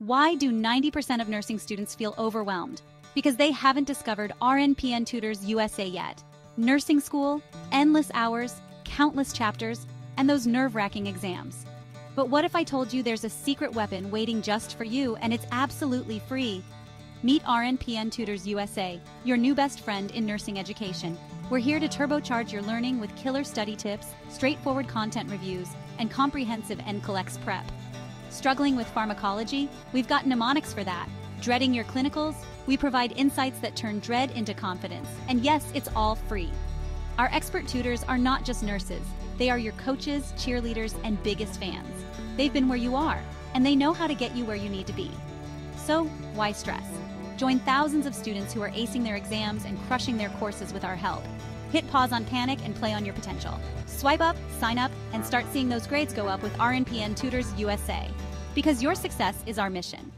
Why do 90% of nursing students feel overwhelmed? Because they haven't discovered RNPN Tutors USA yet. Nursing school, endless hours, countless chapters, and those nerve wracking exams. But what if I told you there's a secret weapon waiting just for you and it's absolutely free? Meet RNPN Tutors USA, your new best friend in nursing education. We're here to turbocharge your learning with killer study tips, straightforward content reviews, and comprehensive NCLEX prep. Struggling with pharmacology? We've got mnemonics for that. Dreading your clinicals? We provide insights that turn dread into confidence. And yes, it's all free. Our expert tutors are not just nurses, they are your coaches, cheerleaders, and biggest fans. They've been where you are, and they know how to get you where you need to be. So, why stress? Join thousands of students who are acing their exams and crushing their courses with our help. Hit pause on panic and play on your potential. Swipe up, sign up, and start seeing those grades go up with RNPN Tutors USA. Because your success is our mission.